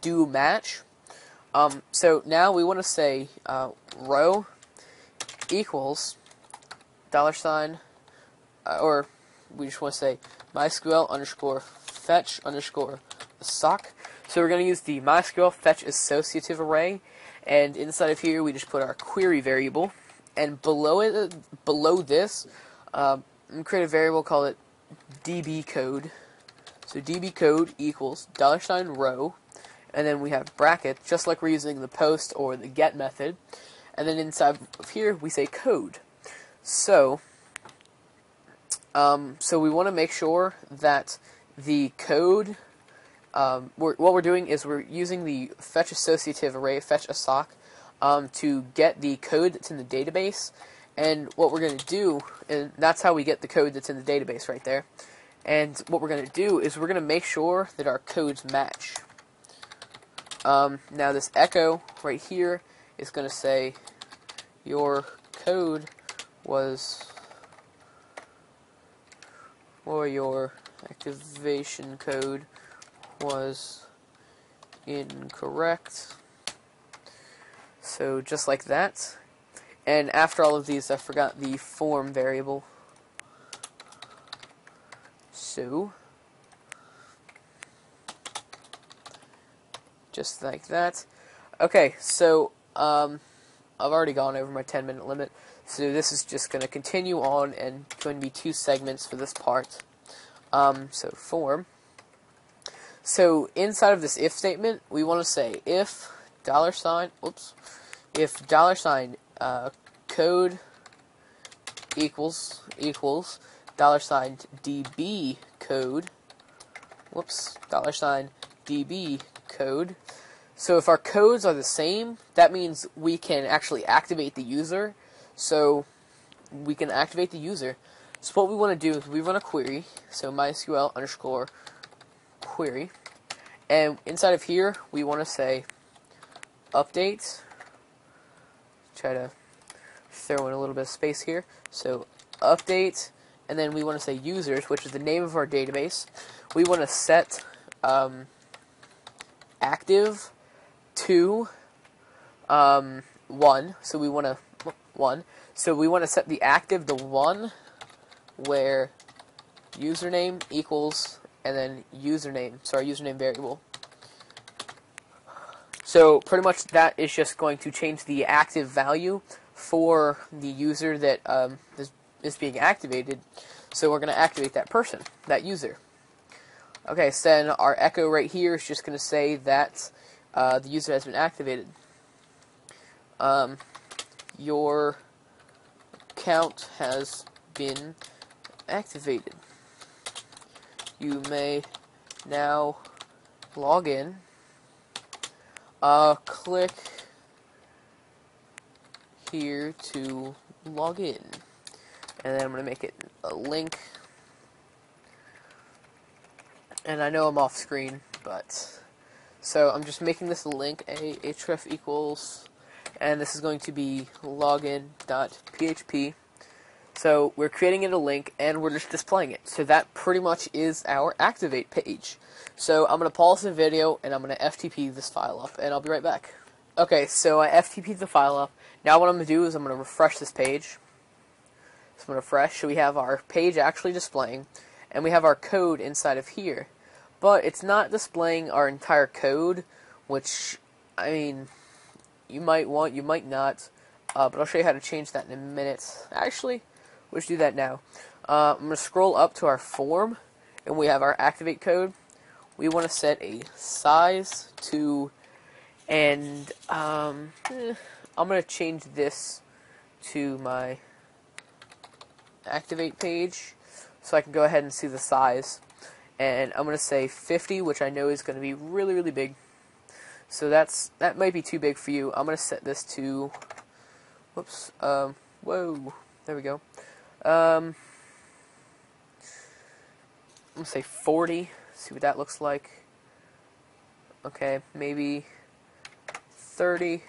do match. Um, so now we want to say uh, row equals dollar sign, uh, or we just want to say MySQL underscore fetch underscore assoc. So we're going to use the MySQL fetch associative array, and inside of here we just put our query variable, and below it, below this, uh, create a variable call it db code. So db code equals dollar sign row, and then we have bracket, just like we're using the post or the get method, and then inside of here we say code. So, um, so we want to make sure that the code, um, we're, what we're doing is we're using the fetch associative array, fetch assoc, um, to get the code that's in the database. And what we're going to do, and that's how we get the code that's in the database right there. And what we're going to do is we're going to make sure that our codes match. Um, now this echo right here is going to say your code was or your activation code was incorrect. So just like that. And after all of these, I forgot the form variable. So, just like that. Okay, so um, I've already gone over my 10 minute limit, so this is just going to continue on and going to be two segments for this part. Um, so form. So inside of this if statement, we want to say if dollar sign, whoops, if dollar sign uh, code equals equals dollar sign db code, whoops, dollar sign db code. So if our codes are the same, that means we can actually activate the user. So we can activate the user. So what we want to do is we run a query, so MySQL underscore query, and inside of here we want to say update. Try to throw in a little bit of space here. So update, and then we want to say users, which is the name of our database. We want to set um, active to, um, one. So we want to one. So we want to set the active to one where username equals and then username, sorry, username variable. So pretty much that is just going to change the active value for the user that um, is, is being activated. So we're going to activate that person, that user. Okay, so then our echo right here is just going to say that uh, the user has been activated. Um, your account has been activated. You may now log in. Uh, click here to log in. And then I'm going to make it a link. And I know I'm off screen, but... So I'm just making this a link, a href equals, and this is going to be login.php. So we're creating it a link and we're just displaying it. So that pretty much is our activate page. So I'm going to pause the video and I'm going to FTP this file up and I'll be right back. Okay, so I FTP'd the file up. Now what I'm going to do is I'm going to refresh this page. So I'm going to refresh. So we have our page actually displaying and we have our code inside of here. But it's not displaying our entire code, which, I mean, you might want, you might not. Uh, but I'll show you how to change that in a minute. Actually, Let's do that now. Uh, I'm going to scroll up to our form, and we have our activate code. We want to set a size to, and um, eh, I'm going to change this to my activate page so I can go ahead and see the size. And I'm going to say 50, which I know is going to be really, really big. So that's that might be too big for you. I'm going to set this to, whoops, um, whoa, there we go. Um, I'm gonna say 40. See what that looks like. Okay, maybe 30.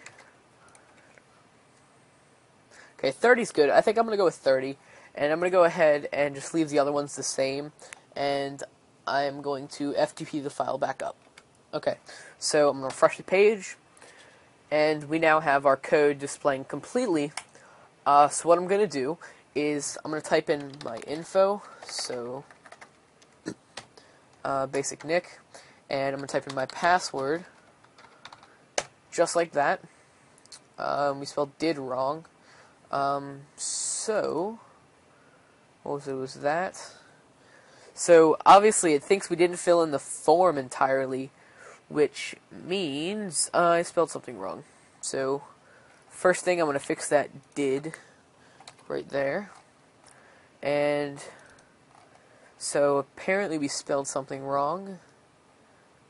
Okay, 30 is good. I think I'm gonna go with 30, and I'm gonna go ahead and just leave the other ones the same, and I'm going to FTP the file back up. Okay, so I'm going to refresh the page, and we now have our code displaying completely. Uh, so what I'm going to do is I'm going to type in my info, so uh, basixnick, and I'm going to type in my password, just like that. Um, we spelled did wrong. Um, so, what was it? Was that? So obviously it thinks we didn't fill in the form entirely, which means uh, I spelled something wrong. So first thing I'm going to fix that did right there. And so apparently we spelled something wrong.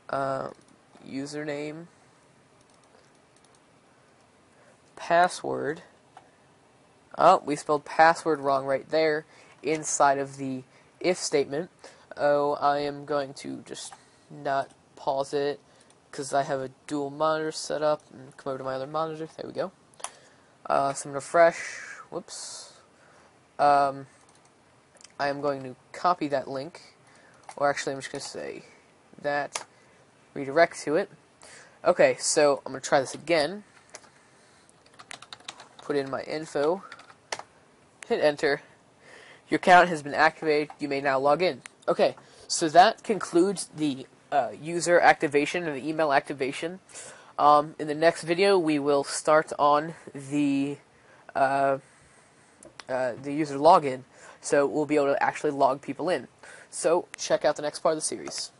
Uh, username. Password. Oh, we spelled password wrong right there inside of the if statement. Oh, I am going to just not pause it because I have a dual monitor set up and come over to my other monitor. There we go. Uh, so I'm going to fresh. Whoops. Um, I am going to copy that link, or actually, I'm just going to say that redirect to it. Okay, so I'm going to try this again. Put in my info, hit enter. Your account has been activated. You may now log in. Okay, so that concludes the uh, user activation and the email activation. Um, in the next video, we will start on the uh, uh, the user login, so we'll be able to actually log people in. So check out the next part of the series.